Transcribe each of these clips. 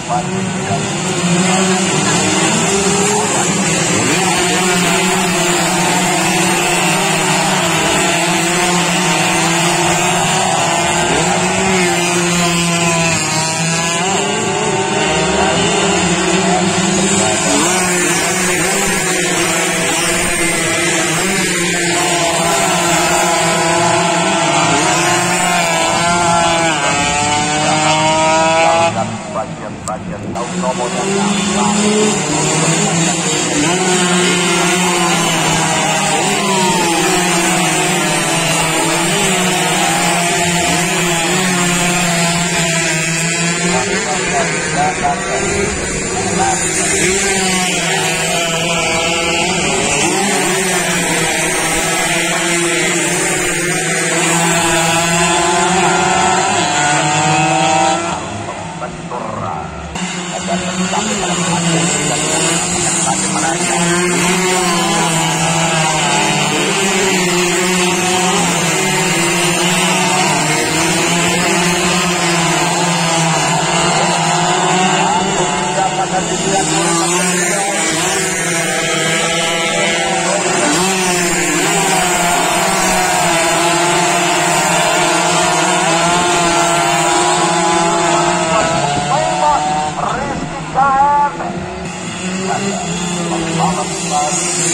欢。迎 Pembalap baru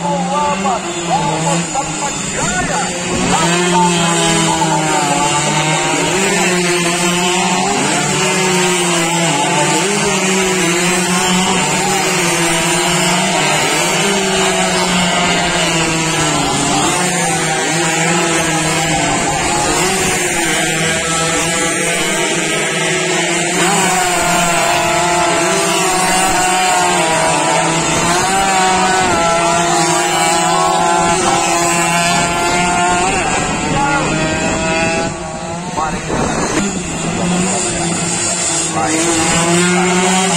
Oh, Bye.